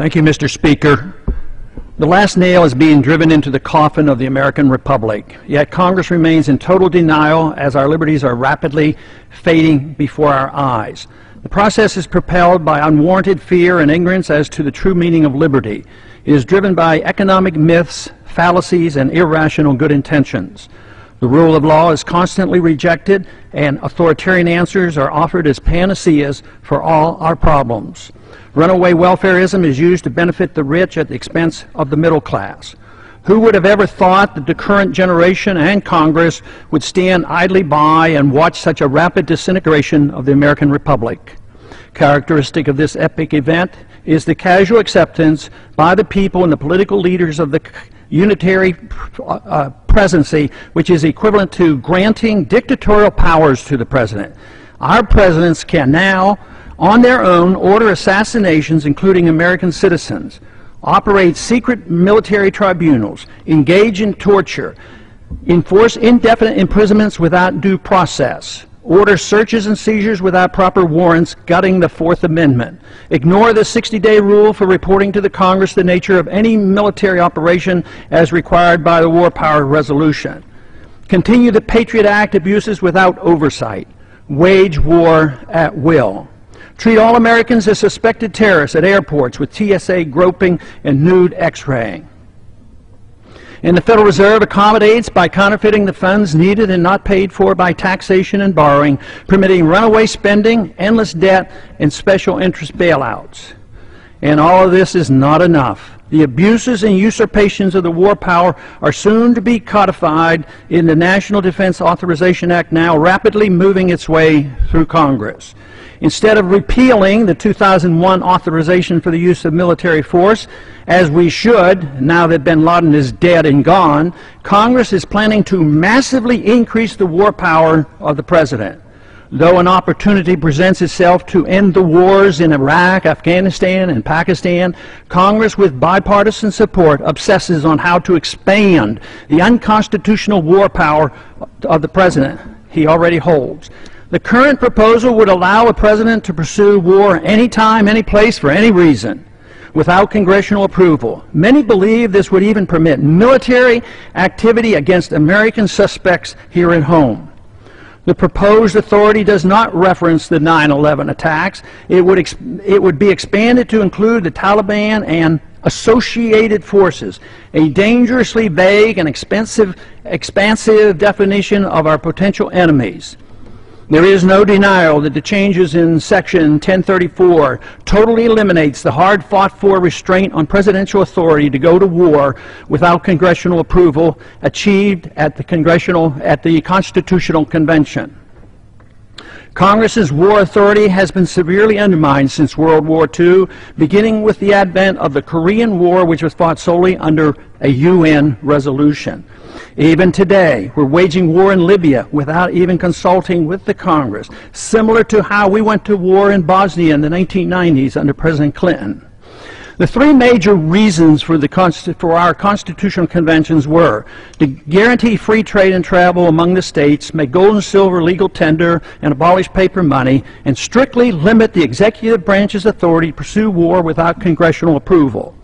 Thank you, Mr. Speaker. The last nail is being driven into the coffin of the American Republic, yet Congress remains in total denial as our liberties are rapidly fading before our eyes. The process is propelled by unwarranted fear and ignorance as to the true meaning of liberty. It is driven by economic myths, fallacies, and irrational good intentions. The rule of law is constantly rejected, and authoritarian answers are offered as panaceas for all our problems. Runaway welfareism is used to benefit the rich at the expense of the middle class. Who would have ever thought that the current generation and Congress would stand idly by and watch such a rapid disintegration of the American Republic? Characteristic of this epic event is the casual acceptance by the people and the political leaders of the unitary uh, presidency, which is equivalent to granting dictatorial powers to the president. Our presidents can now, on their own, order assassinations, including American citizens, operate secret military tribunals, engage in torture, enforce indefinite imprisonments without due process, order searches and seizures without proper warrants, gutting the Fourth Amendment, ignore the 60-day rule for reporting to the Congress the nature of any military operation as required by the War Power Resolution, continue the Patriot Act abuses without oversight, wage war at will, treat all Americans as suspected terrorists at airports with TSA groping and nude x-raying, and the Federal Reserve accommodates by counterfeiting the funds needed and not paid for by taxation and borrowing, permitting runaway spending, endless debt, and special interest bailouts. And all of this is not enough. The abuses and usurpations of the war power are soon to be codified in the National Defense Authorization Act, now rapidly moving its way through Congress. Instead of repealing the 2001 authorization for the use of military force, as we should, now that bin Laden is dead and gone, Congress is planning to massively increase the war power of the President. Though an opportunity presents itself to end the wars in Iraq, Afghanistan, and Pakistan, Congress, with bipartisan support, obsesses on how to expand the unconstitutional war power of the President he already holds. The current proposal would allow a president to pursue war anytime, any place, for any reason, without congressional approval. Many believe this would even permit military activity against American suspects here at home. The proposed authority does not reference the 9-11 attacks. It would, it would be expanded to include the Taliban and associated forces, a dangerously vague and expensive, expansive definition of our potential enemies. There is no denial that the changes in Section 1034 totally eliminates the hard-fought-for restraint on presidential authority to go to war without congressional approval achieved at the congressional at the Constitutional Convention. Congress's war authority has been severely undermined since World War II, beginning with the advent of the Korean War, which was fought solely under a UN resolution. Even today, we're waging war in Libya without even consulting with the Congress, similar to how we went to war in Bosnia in the 1990s under President Clinton. The three major reasons for, the, for our constitutional conventions were to guarantee free trade and travel among the states, make gold and silver legal tender, and abolish paper money, and strictly limit the executive branch's authority to pursue war without congressional approval.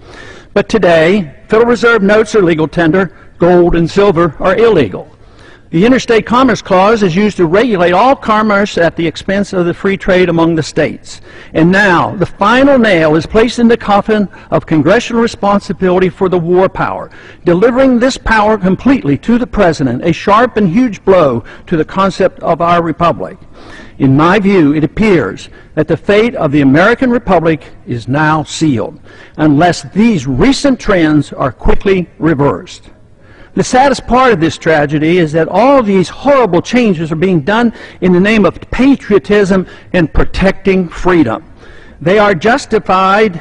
But today, Federal Reserve notes are legal tender, gold and silver are illegal. The Interstate Commerce Clause is used to regulate all commerce at the expense of the free trade among the states. And now, the final nail is placed in the coffin of congressional responsibility for the war power, delivering this power completely to the President, a sharp and huge blow to the concept of our republic. In my view, it appears that the fate of the American Republic is now sealed, unless these recent trends are quickly reversed. The saddest part of this tragedy is that all these horrible changes are being done in the name of patriotism and protecting freedom. They are justified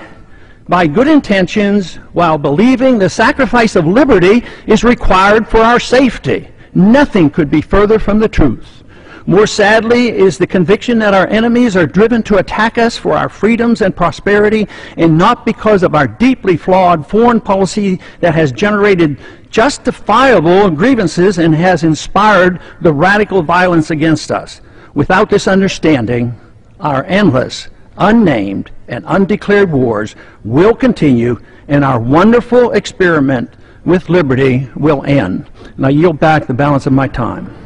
by good intentions while believing the sacrifice of liberty is required for our safety. Nothing could be further from the truth. More sadly is the conviction that our enemies are driven to attack us for our freedoms and prosperity and not because of our deeply flawed foreign policy that has generated justifiable grievances and has inspired the radical violence against us. Without this understanding, our endless unnamed, and undeclared wars will continue, and our wonderful experiment with liberty will end. And I yield back the balance of my time.